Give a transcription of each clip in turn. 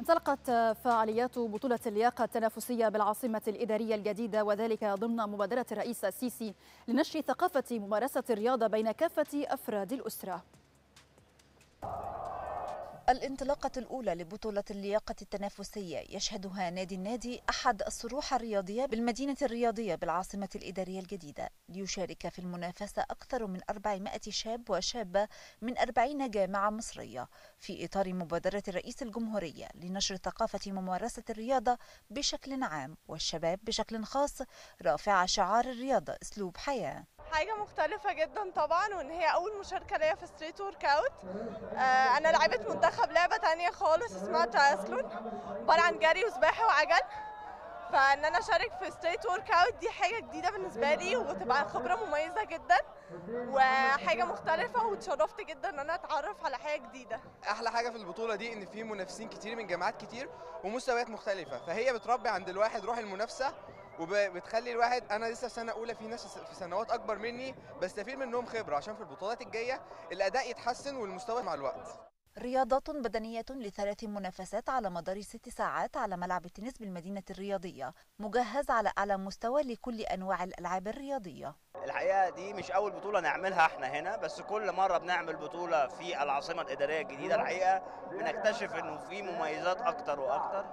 انطلقت فعاليات بطولة اللياقة التنافسية بالعاصمة الإدارية الجديدة وذلك ضمن مبادرة الرئيس السيسي لنشر ثقافة ممارسة الرياضة بين كافة أفراد الأسرة. الانطلاقة الأولى لبطولة اللياقة التنافسية. يشهدها نادي النادي أحد الصروح الرياضية بالمدينة الرياضية بالعاصمة الإدارية الجديدة. ليشارك في المنافسة أكثر من 400 شاب وشابة من 40 جامعة مصرية. في إطار مبادرة رئيس الجمهورية لنشر ثقافة ممارسة الرياضة بشكل عام والشباب بشكل خاص رافع شعار الرياضة أسلوب حياة. حاجة مختلفة جدا طبعا وإن هي أول مشاركة ليا في street workout آه أنا لعبت منتخب لعبة تانية خالص اسمها ترايسلون عبارة عن جري وسباحة وعجل. فإن أنا أشارك في street workout دي حاجة جديدة بالنسبة لي وتبقى خبرة مميزة جدا وحاجة مختلفة واتشرفت جدا إن أنا أتعرف على حاجة جديدة. أحلى حاجة في البطولة دي إن في منافسين كتير من جامعات كتير ومستويات مختلفة. فهي بتربي عند الواحد روح المنافسة وبتخلي الواحد أنا لسه في سنة أولى في ناس في سنوات أكبر مني بستفيد منهم خبرة عشان في البطولات الجاية الأداء يتحسن والمستوى مع الوقت. رياضات بدنية لثلاث منافسات على مدار ست ساعات على ملعب التنس بالمدينة الرياضية مجهز على أعلى مستوى لكل أنواع الألعاب الرياضية. الحقيقة دي مش أول بطولة نعملها إحنا هنا بس كل مرة بنعمل بطولة في العاصمة الإدارية الجديدة الحقيقة بنكتشف إنه في مميزات أكتر وأكتر.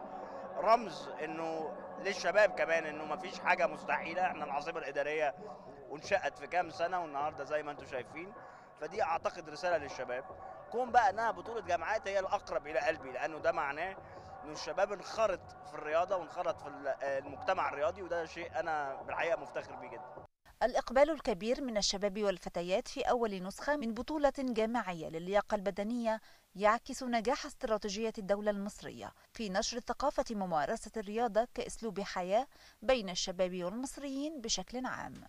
رمز إنه للشباب كمان إنه مفيش حاجة مستحيلة. إحنا العاصمة الإدارية وانشأت في كام سنة والنهاردة زي ما أنتم شايفين. فدي أعتقد رسالة للشباب. كون بقى إنها بطولة جامعات هي الأقرب إلى قلبي لأنه ده معناه إنه الشباب انخرط في الرياضة وانخرط في المجتمع الرياضي وده شيء أنا بالحقيقة مفتخر بيه جدا. الإقبال الكبير من الشباب والفتيات في أول نسخة من بطولة جامعية للياقة البدنية يعكس نجاح استراتيجية الدولة المصرية في نشر ثقافة ممارسة الرياضة كأسلوب حياة بين الشباب والمصريين بشكل عام.